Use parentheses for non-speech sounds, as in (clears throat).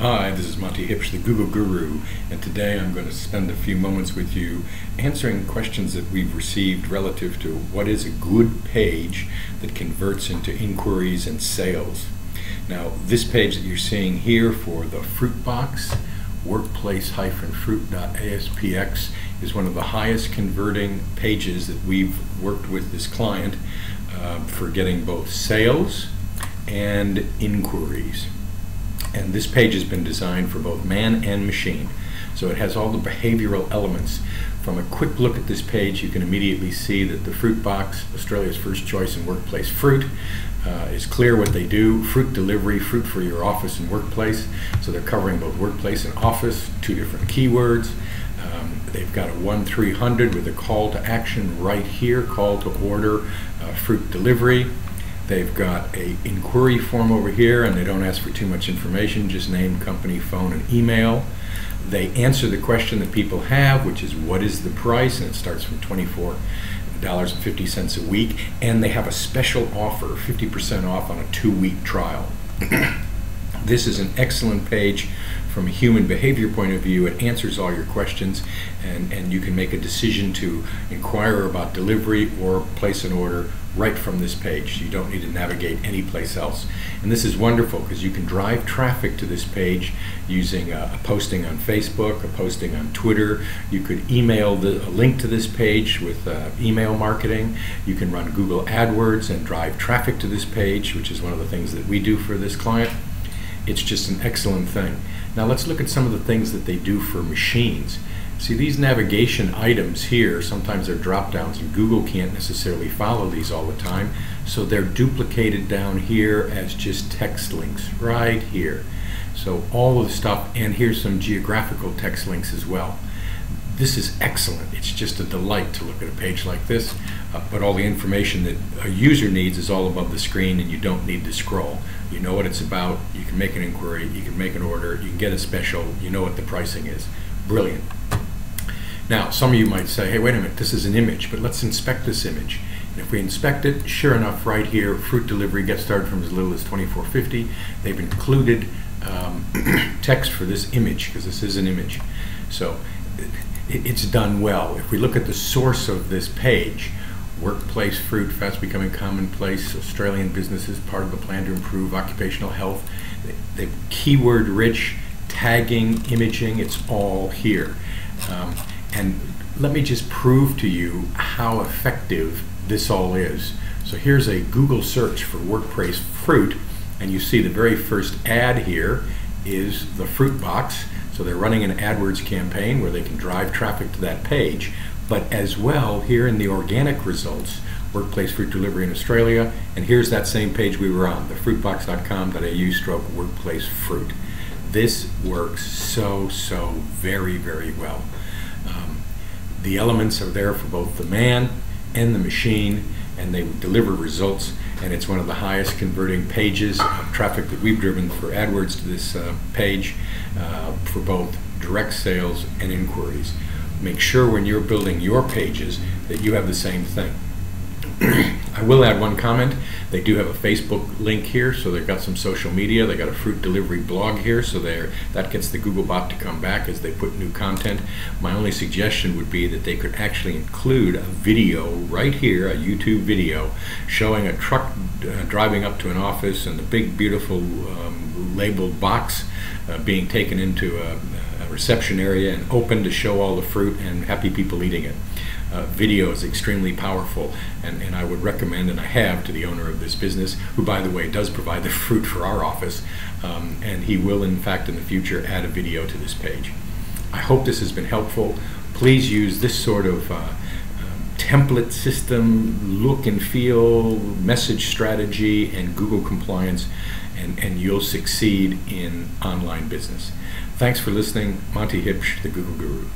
Hi, this is Monte Huebsch, the Google Guru, and today I'm going to spend a few moments with you answering questions that we've received relative to what is a good page that converts into inquiries and sales. Now, this page that you're seeing here for the fruit box, workplace-fruit.aspx, is one of the highest converting pages that we've worked with this client uh, for getting both sales and inquiries. And this page has been designed for both man and machine. So it has all the behavioral elements. From a quick look at this page, you can immediately see that the Fruit Box, Australia's first choice in workplace fruit, uh, is clear what they do. Fruit delivery, fruit for your office and workplace. So they're covering both workplace and office, two different keywords. Um, they've got a 1-300 with a call to action right here, call to order uh, fruit delivery. They've got a inquiry form over here and they don't ask for too much information, just name, company, phone, and email. They answer the question that people have, which is what is the price? And it starts from $24.50 a week. And they have a special offer, 50% off on a two-week trial. (clears throat) this is an excellent page from a human behavior point of view. It answers all your questions and, and you can make a decision to inquire about delivery or place an order right from this page. You don't need to navigate any place else. And this is wonderful because you can drive traffic to this page using a, a, posting on Facebook, a posting on Twitter. You could email the, a link to this page with uh, email marketing. You can run Google AdWords and drive traffic to this page, which is one of the things that we do for this client. It's just an excellent thing. Now let's look at some of the things that they do for machines. See these navigation items here, sometimes they're drop downs and Google can't necessarily follow these all the time. So they're duplicated down here as just text links right here. So all of the stuff, and here's some geographical text links as well. This is excellent. It's just a delight to look at a page like this. Uh, but all the information that a user needs is all above the screen and you don't need to scroll. You know what it's about, you can make an inquiry, you can make an order, you can get a special, you know what the pricing is. Brilliant. Now, some of you might say, hey, wait a minute, this is an image, but let's inspect this image. And if we inspect it, sure enough, right here, fruit delivery gets started from as little as 24.50. They've included um, (clears throat) text for this image, because this is an image. So it, it's done well. If we look at the source of this page, workplace fruit, fast becoming commonplace, Australian businesses, part of the plan to improve occupational health, the, the keyword rich, tagging, imaging, it's all here. Um, and let me just prove to you how effective this all is. So here's a Google search for workplace fruit, and you see the very first ad here is the fruit box. So they're running an AdWords campaign where they can drive traffic to that page. But as well, here in the organic results, workplace fruit delivery in Australia, and here's that same page we were on, thefruitbox.com.au stroke workplace fruit. This works so, so very, very well. Um, the elements are there for both the man and the machine, and they deliver results. And it's one of the highest converting pages of traffic that we've driven for AdWords to this uh, page uh, for both direct sales and inquiries. Make sure when you're building your pages that you have the same thing. (clears throat) I will add one comment. They do have a Facebook link here, so they've got some social media. They got a fruit delivery blog here, so there that gets the Google bot to come back as they put new content. My only suggestion would be that they could actually include a video right here, a YouTube video, showing a truck uh, driving up to an office and the big, beautiful um, labeled box uh, being taken into a, a reception area and open to show all the fruit and happy people eating it uh, video is extremely powerful, and, and I would recommend, and I have, to the owner of this business, who, by the way, does provide the fruit for our office, um, and he will, in fact, in the future, add a video to this page. I hope this has been helpful. Please use this sort of uh, template system, look and feel, message strategy, and Google compliance, and, and you'll succeed in online business. Thanks for listening. Monte Huebsch, the Google Guru.